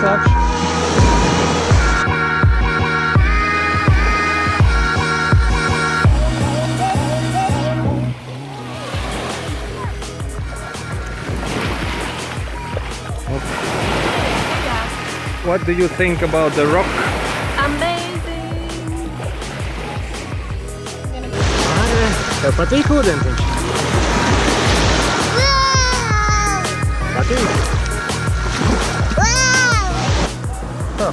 such. What do you think about the rock? Amazing! Ale to ty chudem Patryku! So,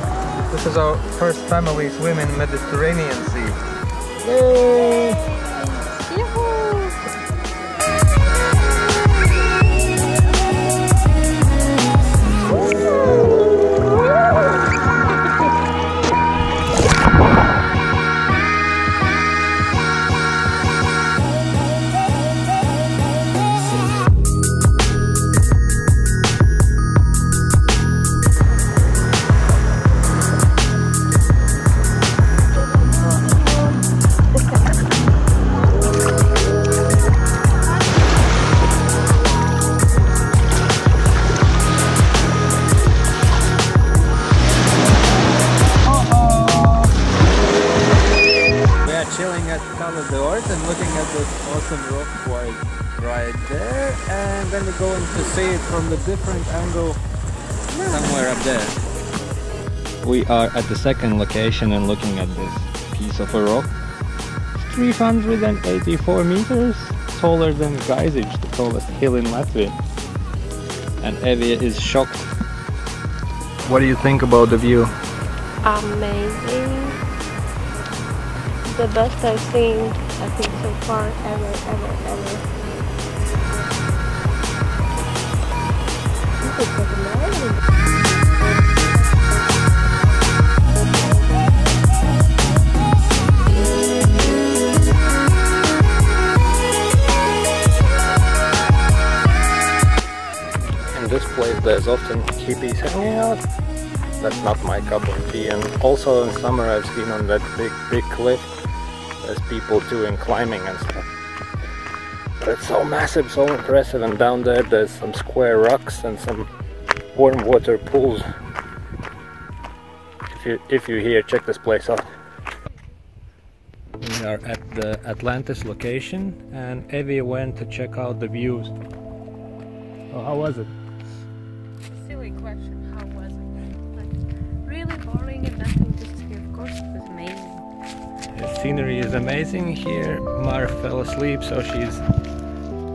this is our first family swim in Mediterranean Sea. Yay! Chilling at Cala d'Hort and looking at this awesome rock quite right there and then we're going to see it from the different angle somewhere up there. We are at the second location and looking at this piece of a rock. It's 384 meters taller than Gaiziņš, the tallest hill in Latvia. And Evie is shocked. What do you think about the view? Amazing! The best I've seen, I think, so far, ever, ever, ever. In this place there's often hippies hanging out. That's not my cup of tea. And also in summer I've seen on that big, big cliff, there's people doing climbing and stuff. But it's so massive, so impressive. And down there there's some square rocks and some warm water pools. If you, if you're here, check this place out. We are at the Atlantis location and Evie went to check out the views. Oh, how was it? Silly question, how was it? Like, really boring and nothing to see. Of course, it was amazing. The scenery is amazing here. Mar fell asleep, so she's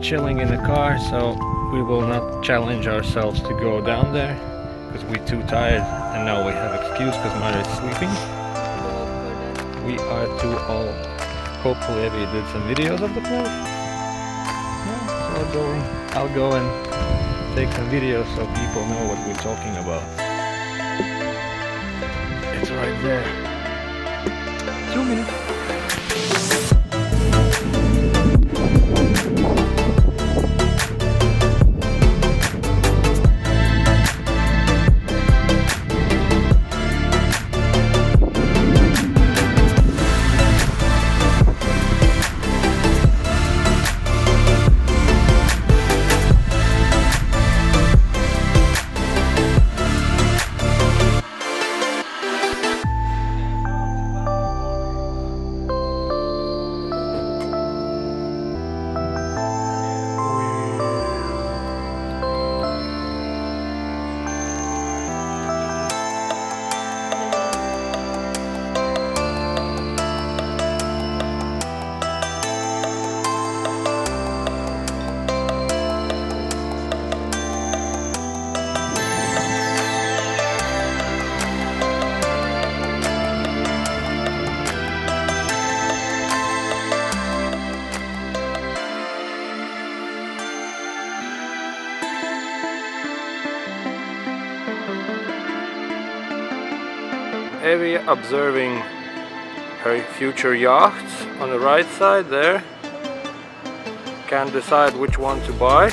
chilling in the car. So we will not challenge ourselves to go down there because we're too tired, and now we have excuse because Mar is sleeping. We are too old. Hopefully, Evie did some videos of the place. Yeah, so I'll go, I'll go and take some videos so people know what we're talking about. It's right there. filme, né? Evie observing her future yachts on the right side there. Can't decide which one to buy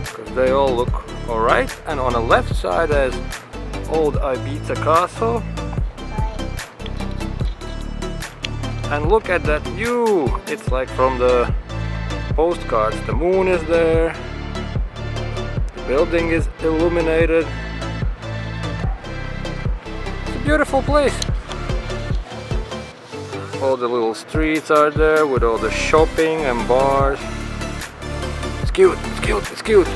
because they all look alright. And on the left side there's old Ibiza castle. And look at that view! It's like from the postcards. The moon is there. The building is illuminated. Beautiful place. All the little streets are there with all the shopping and bars. It's cute, it's cute, it's cute.